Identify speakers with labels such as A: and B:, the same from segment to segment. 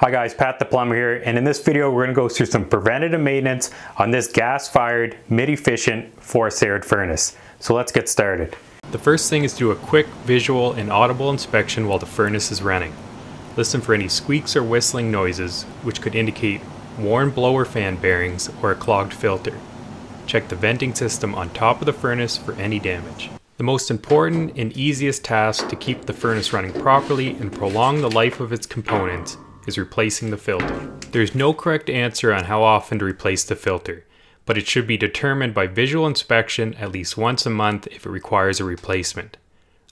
A: Hi guys, Pat the Plumber here, and in this video we're going to go through some preventative maintenance on this gas-fired, mid-efficient forced air furnace. So let's get started.
B: The first thing is to do a quick visual and audible inspection while the furnace is running. Listen for any squeaks or whistling noises, which could indicate worn blower fan bearings or a clogged filter. Check the venting system on top of the furnace for any damage. The most important and easiest task to keep the furnace running properly and prolong the life of its components is replacing the filter. There's no correct answer on how often to replace the filter, but it should be determined by visual inspection at least once a month if it requires a replacement.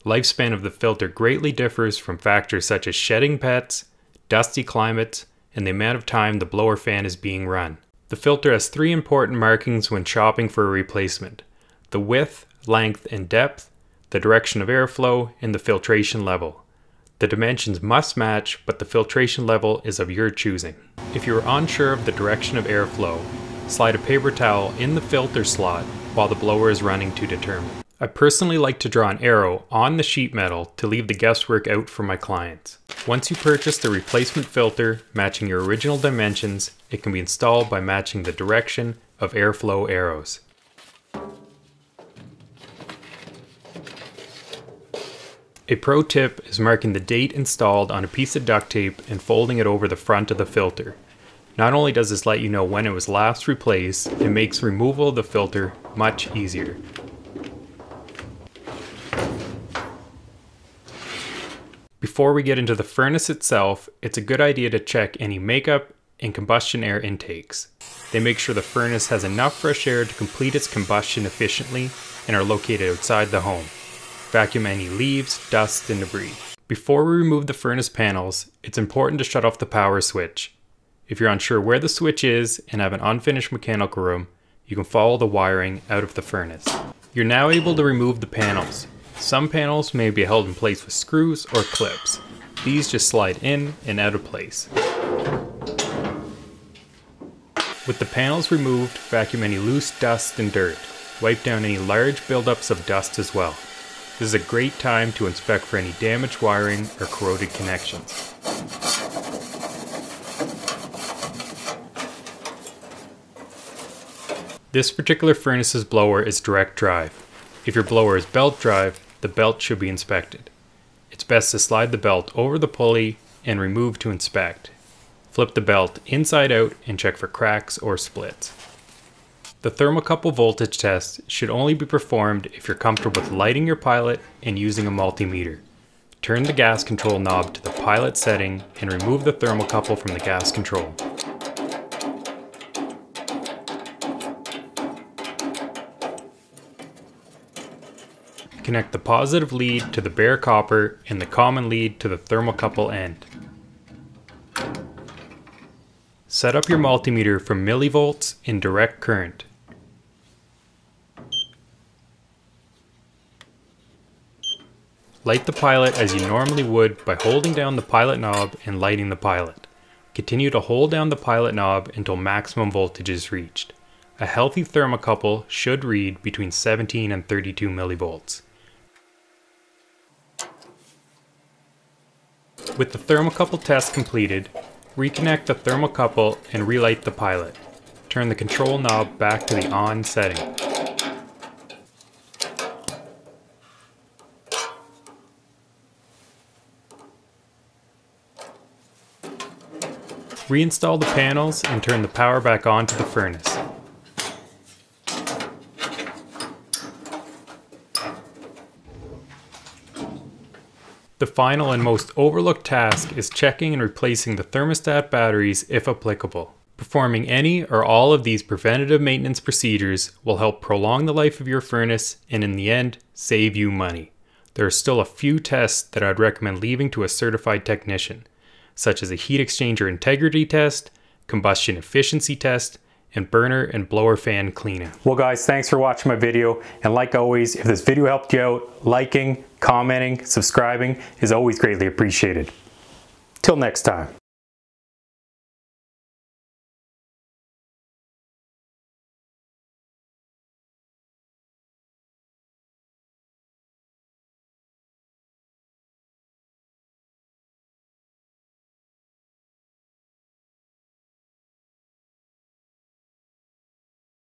B: Lifespan of the filter greatly differs from factors such as shedding pets, dusty climates, and the amount of time the blower fan is being run. The filter has three important markings when shopping for a replacement. The width, length, and depth, the direction of airflow, and the filtration level. The dimensions must match, but the filtration level is of your choosing. If you are unsure of the direction of airflow, slide a paper towel in the filter slot while the blower is running to determine. I personally like to draw an arrow on the sheet metal to leave the guesswork out for my clients. Once you purchase the replacement filter matching your original dimensions, it can be installed by matching the direction of airflow arrows. A pro tip is marking the date installed on a piece of duct tape and folding it over the front of the filter. Not only does this let you know when it was last replaced, it makes removal of the filter much easier. Before we get into the furnace itself, it's a good idea to check any makeup and combustion air intakes. They make sure the furnace has enough fresh air to complete its combustion efficiently and are located outside the home. Vacuum any leaves, dust, and debris. Before we remove the furnace panels, it's important to shut off the power switch. If you're unsure where the switch is and have an unfinished mechanical room, you can follow the wiring out of the furnace. You're now able to remove the panels. Some panels may be held in place with screws or clips. These just slide in and out of place. With the panels removed, vacuum any loose dust and dirt. Wipe down any large buildups of dust as well. This is a great time to inspect for any damaged wiring or corroded connections. This particular furnace's blower is direct drive. If your blower is belt drive, the belt should be inspected. It's best to slide the belt over the pulley and remove to inspect. Flip the belt inside out and check for cracks or splits. The thermocouple voltage test should only be performed if you're comfortable with lighting your pilot and using a multimeter. Turn the gas control knob to the pilot setting and remove the thermocouple from the gas control. Connect the positive lead to the bare copper and the common lead to the thermocouple end. Set up your multimeter for millivolts in direct current. Light the pilot as you normally would by holding down the pilot knob and lighting the pilot. Continue to hold down the pilot knob until maximum voltage is reached. A healthy thermocouple should read between 17 and 32 millivolts. With the thermocouple test completed, reconnect the thermocouple and relight the pilot. Turn the control knob back to the on setting. Reinstall the panels and turn the power back on to the furnace. The final and most overlooked task is checking and replacing the thermostat batteries if applicable. Performing any or all of these preventative maintenance procedures will help prolong the life of your furnace and in the end, save you money. There are still a few tests that I'd recommend leaving to a certified technician such as a heat exchanger integrity test, combustion efficiency test, and burner and blower fan cleaning.
A: Well guys, thanks for watching my video. And like always, if this video helped you out, liking, commenting, subscribing is always greatly appreciated. Till next time.